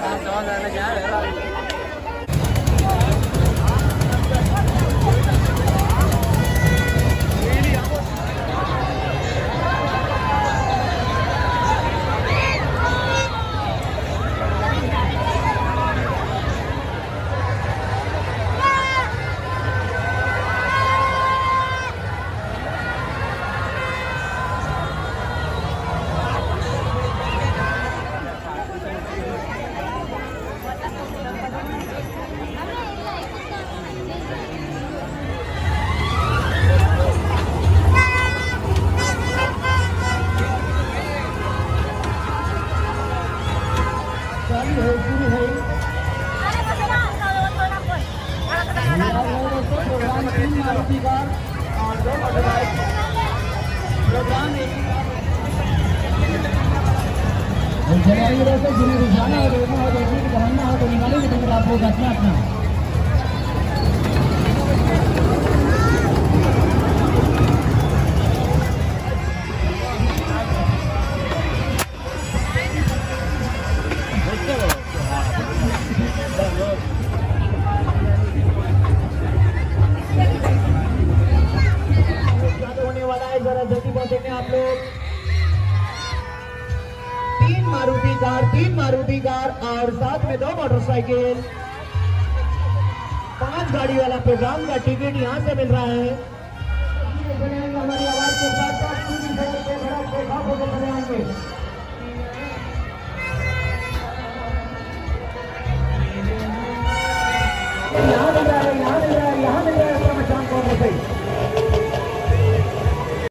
Madonna, ragazzi. चालू है शुरू है। प्रोग्राम तीन मारुति कार और दो प्रोग्राम रुझाना है देखना हो देखने की बहाना है तो निकालेंगे तो आप लोग घटना अपना है जरा जल्दी आप लोग। तीन मारुति कार, तीन मारुति कार और साथ में दो मोटरसाइकिल। पाँच गाड़ी वाला प्रोग्राम का टिकट यहाँ से मिल रहा है।